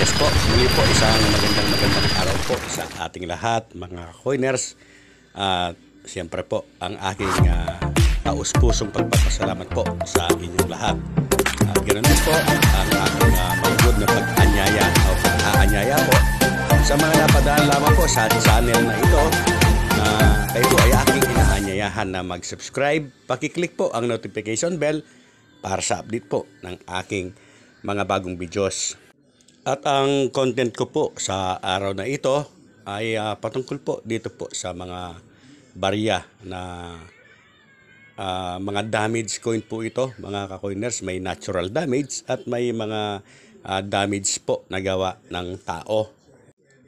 Yes po, muli po isang magandang magandang araw po sa ating lahat mga coiners. At siyempre po ang aking uh, taus-pusong pagpapasalamat po sa inyong lahat. At ganoon din po ang aking uh, magod na pag-anyaya o pag-aanyaya po sa mga napadaan lamang po sa channel na ito na kayo po ay aking inaanyayahan na mag-subscribe. Pakiclick po ang notification bell para sa update po ng aking mga bagong videos. At ang content ko po sa araw na ito ay uh, patungkol po dito po sa mga barya na uh, mga damage coin po ito, mga ka-coiners. May natural damage at may mga uh, damage po na gawa ng tao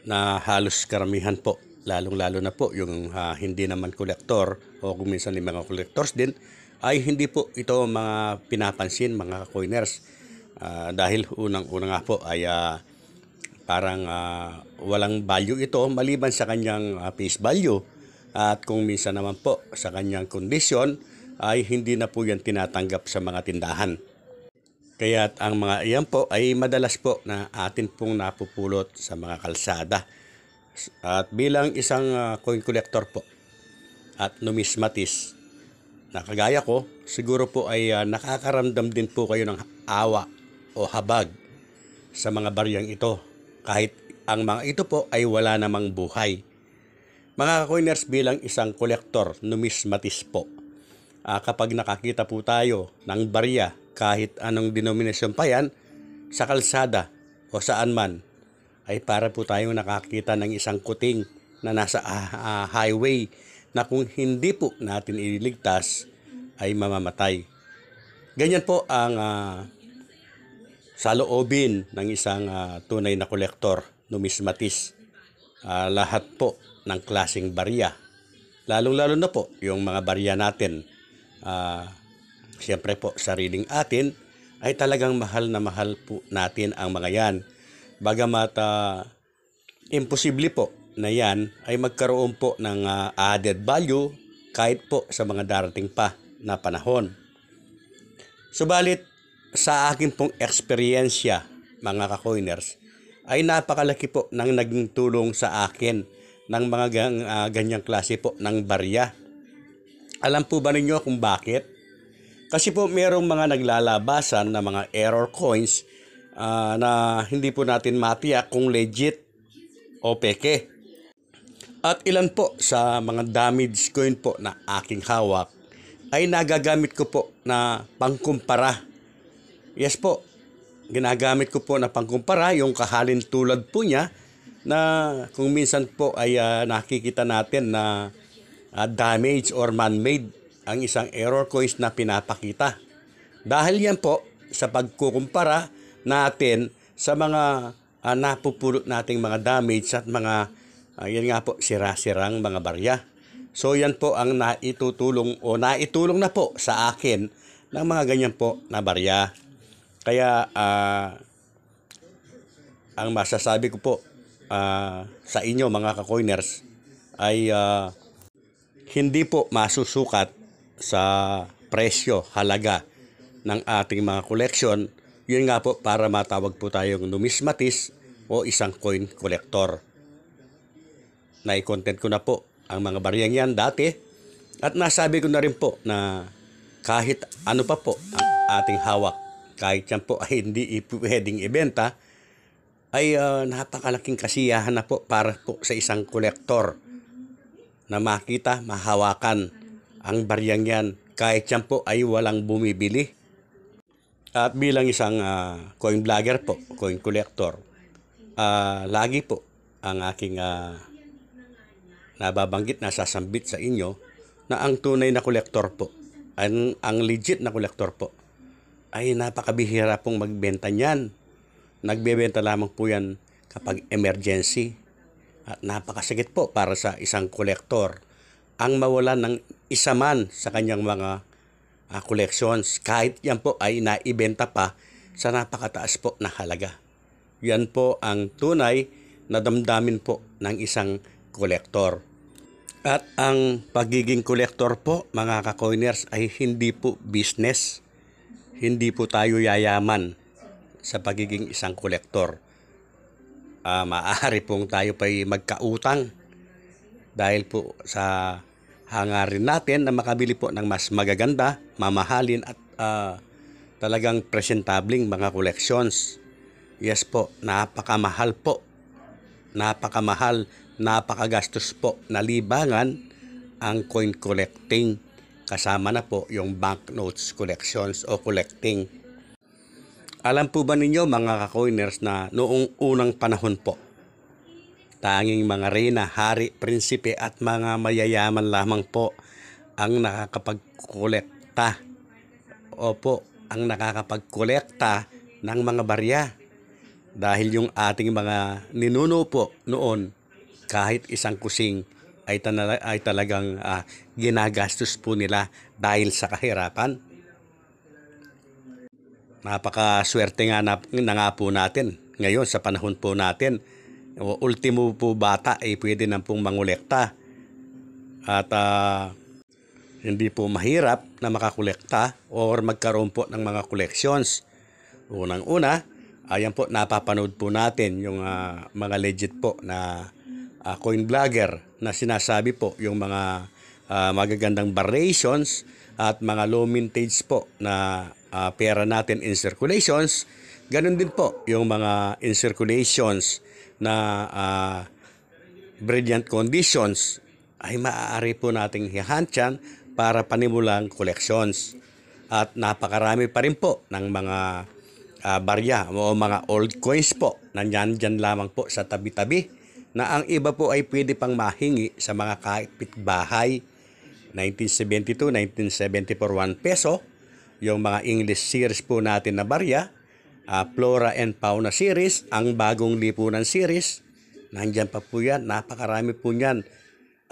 na halos karamihan po. Lalong-lalo na po yung uh, hindi naman kolektor o kung minsan yung mga collectors din ay hindi po ito mga pinapansin mga coiners Uh, dahil unang-una nga po ay uh, parang uh, walang value ito maliban sa kanyang uh, face value at kung minsan naman po sa kanyang kondisyon ay hindi na po yan tinatanggap sa mga tindahan. Kaya ang mga iyan po ay madalas po na atin pong napupulot sa mga kalsada. At bilang isang uh, coin collector po at numismatis na kagaya ko, siguro po ay uh, nakakaramdam din po kayo ng awa o habag sa mga baryang ito kahit ang mga ito po ay wala namang buhay. Mga coiners bilang isang kolektor, numismatis po. Uh, kapag nakakita po tayo ng barya kahit anong denominasyon pa yan sa kalsada o saan man ay para po tayong nakakita ng isang kuting na nasa uh, uh, highway na kung hindi po natin ililigtas ay mamamatay. Ganyan po ang uh, sa loobin ng isang uh, tunay na kolektor, numismatis. Uh, lahat po ng klasing barya. Lalong-lalo na po yung mga barya natin. Uh, Siyempre po, sariling atin ay talagang mahal na mahal po natin ang mga yan. Bagamat uh, imposible po na yan ay magkaroon po ng uh, added value kahit po sa mga darating pa na panahon. Subalit, sa akin pong eksperyensya, mga ka-coiners, ay napakalaki po ng naging tulong sa akin ng mga gang, uh, ganyang klase po ng barya. Alam po ba ninyo kung bakit? Kasi po merong mga naglalabasan na mga error coins uh, na hindi po natin matiyak kung legit o peke. At ilan po sa mga damage coin po na aking hawak ay nagagamit ko po na pangkumpara Yes po, ginagamit ko po na pangkumpara yung kahalin tulad po niya na kung minsan po ay uh, nakikita natin na uh, damage or man-made ang isang error coins na pinapakita. Dahil yan po sa pagkukumpara natin sa mga uh, napupulot nating mga damage at mga uh, yan nga po sira-sirang mga barya. So yan po ang naitutulong o naitulong na po sa akin ng mga ganyan po na barya. Kaya uh, ang masasabi ko po uh, sa inyo mga ka-coiners ay uh, hindi po masusukat sa presyo, halaga ng ating mga collection. Yun nga po para matawag po tayong numismatis o isang coin collector. Nai-content ko na po ang mga bariyang yan dati at nasabi ko na rin po na kahit ano pa po ang ating hawak kahit yan po ay hindi pwedeng ibenta, ay uh, napakalaking kasiyahan na po para po sa isang kolektor na makita, mahawakan ang baryang yan kahit yan po ay walang bumibili. At bilang isang uh, coin vlogger po, coin collector, uh, lagi po ang aking uh, nababanggit na sasambit sa inyo na ang tunay na kolektor po, ang, ang legit na kolektor po, ay napakabihira pong magbenta niyan. Nagbebenta lamang po yan kapag emergency. At napakasakit po para sa isang kolektor ang mawalan ng isa man sa kanyang mga uh, collections kahit yan po ay naibenta pa sa napakataas po na halaga. Yan po ang tunay na damdamin po ng isang kolektor. At ang pagiging kolektor po mga ka-coiners ay hindi po business hindi po tayo yayaman sa pagiging isang kolektor. ah, maaari pong tayo pa'y magkautang dahil po sa hangarin natin na makabili po ng mas magaganda, mamahalin at ah, talagang presentabling mga collections. Yes po, napakamahal po. Napakamahal, napakagastos po na libangan ang coin collecting. Kasama na po yung banknotes collections o collecting. Alam po ba ninyo mga ka-coiners na noong unang panahon po, tanging mga reyna, hari, prinsipe at mga mayayaman lamang po ang nakakapagkolekta. Opo, ang nakakapagkolekta ng mga barya. Dahil yung ating mga ninuno po noon, kahit isang kusing ay, tanala, ay talagang ah, ginagastos po nila dahil sa kahirapan. Napakaswerte nga na, na nga po natin ngayon sa panahon po natin. O, Ultimo po bata ay pwede na pong mangolekta. At ah, hindi po mahirap na makakolekta or magkaroon po ng mga collections. Unang-una, ayan po napapanood po natin yung ah, mga legit po na ah, coin vlogger na sinasabi po yung mga ah, magagandang variations at mga low mintage po na ah, pera natin in circulations. Ganon din po yung mga in circulations na ah, brilliant conditions ay maaari po nating hihantyan para panimulang collections. At napakarami pa rin po ng mga ah, barya o mga old coins po nandyan dyan lamang po sa tabi-tabi na ang iba po ay pwede pang mahingi sa mga kapitbahay. 1972, 1974, 1 peso. Yung mga English series po natin na barya. ah, Flora and Fauna series, ang bagong lipunan series. Nandyan pa po yan, napakarami po yan.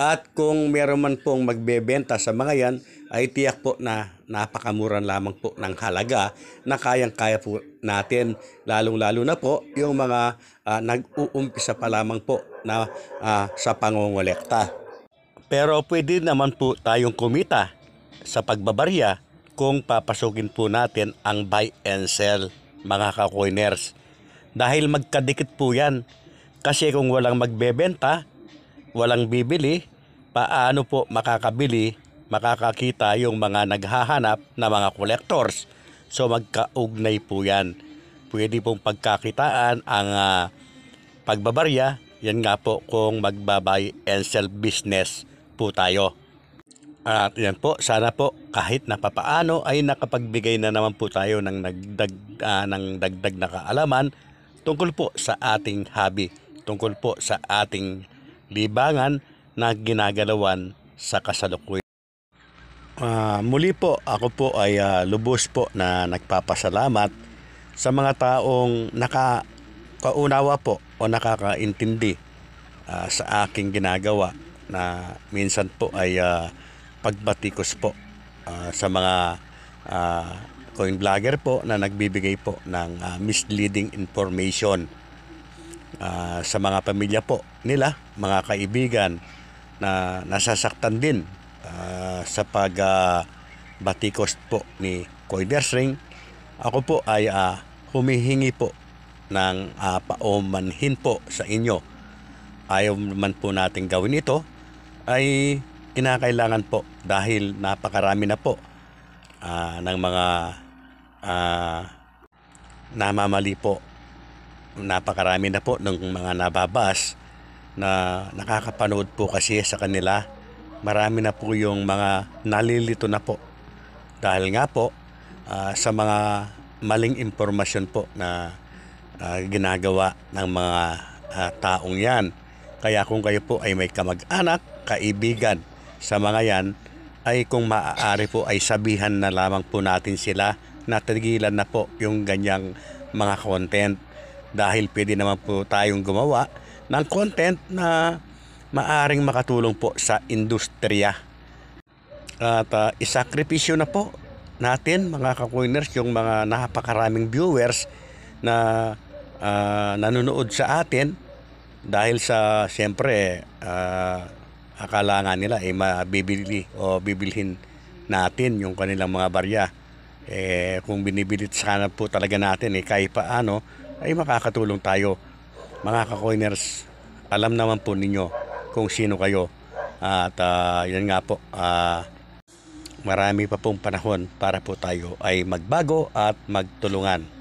At kung meron man pong magbebenta sa mga yan, ay tiyak po na napakamuran lamang po ng halaga na kayang-kaya po natin. Lalong-lalo na po yung mga ah, nag-uumpisa pa lamang po na ah, sa pangongolekta. Pero pwede naman po tayong kumita sa pagbabarya kung papasukin po natin ang buy and sell mga ka-coiners. Dahil magkadikit po yan. Kasi kung walang magbebenta, walang bibili, paano po makakabili, makakakita yung mga naghahanap na mga collectors. So magkaugnay po yan. Pwede pong pagkakitaan ang ah, pagbabarya, yan nga po kung magbabay and sell business po tayo. At yan po, sana po kahit na papaano ay nakapagbigay na naman po tayo ng nagdag, ah, ng dagdag na kaalaman tungkol po sa ating hobby, tungkol po sa ating libangan na ginagalawan sa kasalukuyan. Ah, muli po, ako po ay ah, lubos po na nagpapasalamat sa mga taong nakakaunawa po o nakakaintindi ah, sa aking ginagawa na minsan po ay ah, pagbatikos po ah, sa mga ah, coin vlogger po na nagbibigay po ng ah, misleading information ah, sa mga pamilya po nila, mga kaibigan na nasasaktan din ah, sa pag ah, batikos po ni Coiners Ring. Ako po ay ah, humihingi po ng ah, paumanhin po sa inyo. Ayaw man po natin gawin ito ay kinakailangan po dahil napakarami na po ah, ng mga ah, namamali po napakarami na po ng mga nababas na nakakapanood po kasi sa kanila. Marami na po yung mga nalilito na po. Dahil nga po ah, sa mga maling impormasyon po na ah, ginagawa ng mga ah, taong yan. Kaya kung kayo po ay may kamag-anak, kaibigan sa mga yan, ay kung maaari po ay sabihan na lamang po natin sila na tigilan na po yung ganyang mga content dahil pwede naman po tayong gumawa ng content na maaring makatulong po sa industriya. At ah, isakripisyo na po natin mga ka-coiners yung mga napakaraming viewers na ah, nanonood sa atin dahil sa siyempre ah, akala nga nila ay mabibili o bibilhin natin yung kanilang mga barya. Eh, kung binibilit sana po talaga natin eh kahit paano ay makakatulong tayo Mga ka-coiners, alam naman po ninyo kung sino kayo. At ah, yan nga po, ah, marami pa pong panahon para po tayo ay magbago at magtulungan.